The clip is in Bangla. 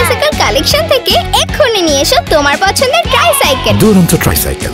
ট্রাইসাইকেল কালেকশন থেকে এক্ষুনি নিয়ে এসো তোমার পছন্দের ট্রাইসাইকেল দুরন্ত ট্রাইসাইকেল